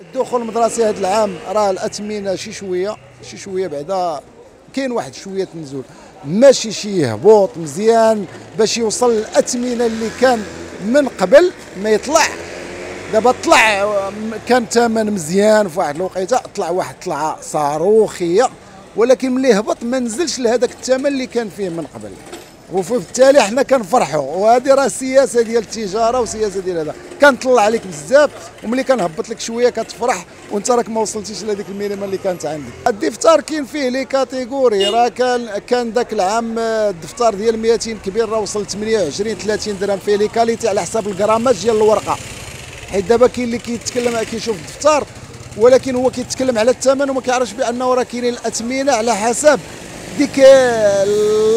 الدخول المدرسي هذا العام راه الاثمنه شي شوية شي شوية بعدا كاين واحد شوية نزول. ماشي شي هبوط مزيان باش يوصل للاثمنه اللي كان من قبل ما يطلع. دابا طلع كان الثمن مزيان في واحد الوقيتة طلع واحد طلعة صاروخية. ولكن ملي هبط ما نزلش لهذاك الثمن اللي كان فيه من قبل. وبالتالي حنا كنفرحوا. وهذه راه السياسة ديال التجارة وسياسة ديال هذا. كنطلع عليك بزاف. وملي كنهبط لك شوية كتفرح. وانت راك ما وصلتيش لهذيك ال minima اللي كانت عندك. الدفتر كاين فيه les catégories راه كان كان ذاك العام الدفتر ديال 200 كبير. راه وصل 28 30 درهم. فيه les qualités على حساب ال grammage ديال الورقة. حيت دابا كاين اللي كيتكلم كيشوف الدفتر. ولكن هو كيتكلم على الثمن وما كيعرفش بانه راه كاينين الأثمنة على حسب ديك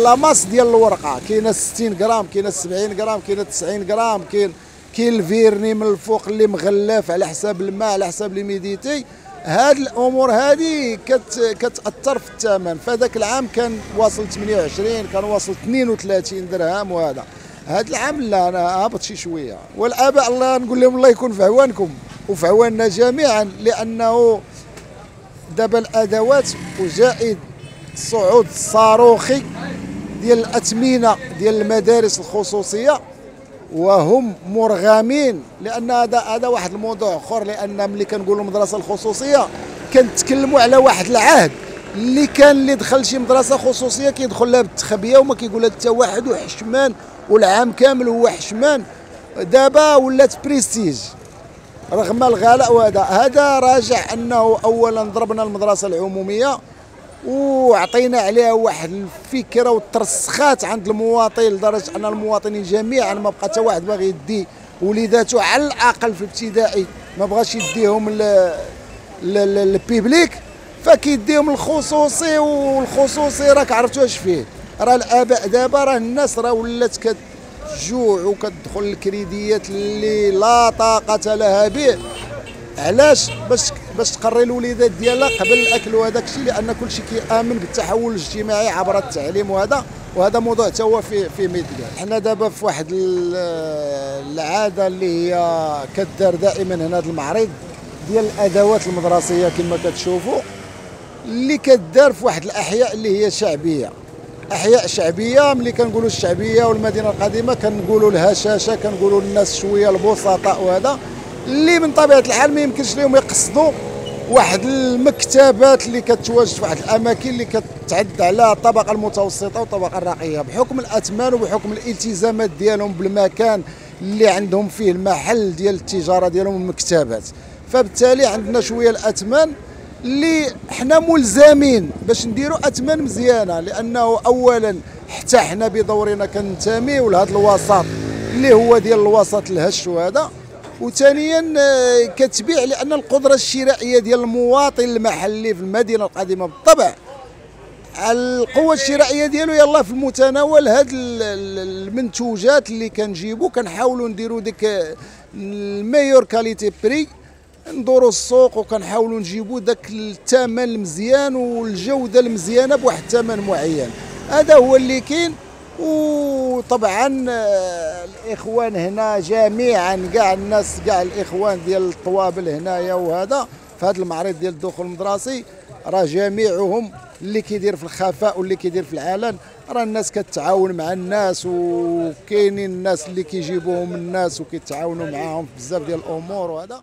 la masse ديال الورقة. كاينة 60 غرام كاينة 70 غرام كاينة 90 غرام كاين كاين الفيرني من الفوق اللي مغلف على حساب الماء على حساب ليميديتي هاد الأمور هذه كت كتأثر في الثمن. فذاك العام كان واصل 28 كان واصل 32 درهم وهذا. هذا العام لا أنا هابط شي شوية. والآباء الله نقول لهم الله يكون في عوانكم. وفي عواننا جميعا لأنه دابا الأدوات وزائد الصعود الصاروخي ديال الاثمنه ديال المدارس الخصوصية وهم مرغمين. لأن هذا هذا واحد الموضوع آخر لأن ملي كنقولوا المدرسة الخصوصية كنتكلموا على واحد العهد. اللي كان اللي دخل شي مدرسة خصوصية كيدخل لها بالتخبية وما كيقول لها حتى واحد وحشمان والعام كامل هو حشمان. دابا ولات بريستيج. رغم الغلاء وهذا هذا راجع أنه اولا ضربنا المدرسة العمومية وعطينا عليها واحد الفكرة والترسخات عند المواطن لدرجة أن المواطنين جميعا ما بقى حتى واحد باغي يدي وليداته على الأقل في الابتدائي ما بغاش يديهم للبيبليك فكيديهم الخصوصي والخصوصي راك عرفتوا اش فيه. راه الآباء دابا راه الناس راه ولات كتجوع وكتدخل الكريديات اللي لا طاقة لها به. علاش؟ باش باش تقري الوليدات ديالها قبل الأكل وهذاك الشيء لأن كل شيء كيآمن بالتحول الاجتماعي عبر التعليم. وهذا وهذا موضوع حتى هو في في ميديا. حنا دابا في واحد العادة اللي هي كدار دائما هنا هذا المعرض ديال الأدوات المدرسية كما كتشوفوا اللي كدار في واحد الأحياء اللي هي شعبية. أحياء شعبية ملي كنقولوا الشعبية والمدينة القديمة كنقولوا الهشاشه كنقولوا الناس شوية البسطاء وهذا اللي من طبيعة الحال ما يمكنش لهم يقصدوا واحد المكتبات اللي كتواجد في واحد الأماكن اللي كتعد على الطبقة المتوسطة والطبقة الراقيه بحكم الأثمان وبحكم الالتزامات ديالهم بالمكان اللي عندهم فيه المحل ديال التجارة ديالهم المكتبات فبالتالي عندنا شوية الأثمان اللي حنا ملزمين باش نديروا اثمان مزيانة لأنه اولا حتى حنا بدورنا كننتميو لهذا الوسط اللي هو ديال الوسط الهش وهذا. وثانيا آه، كتبيع لأن القدرة الشرائية ديال المواطن المحلي في المدينة القديمة بالطبع. القوة الشرائية ديالو يلا في المتناول هاد المنتوجات اللي كنجيبو كنحاولوا نديروا ديك ال meilleure qualité prix. ندوروا السوق وكنحاولوا نجيبوا داك الثمن المزيان والجودة المزيانة بواحد الثمن معين. هذا هو اللي كاين. وطبعا آه، الإخوان هنا جميعا كاع الناس كاع الإخوان ديال الطوابل هنايا وهذا في هذا المعرض ديال الدخول المدرسي. راه جميعهم اللي كيدير في الخفاء واللي كيدير في العلن. راه الناس كتعاون مع الناس وكاينين الناس اللي كيجيبوهم الناس وكيتعاونوا معاهم في بزاف ديال الأمور وهذا.